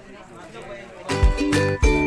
Hallelujah.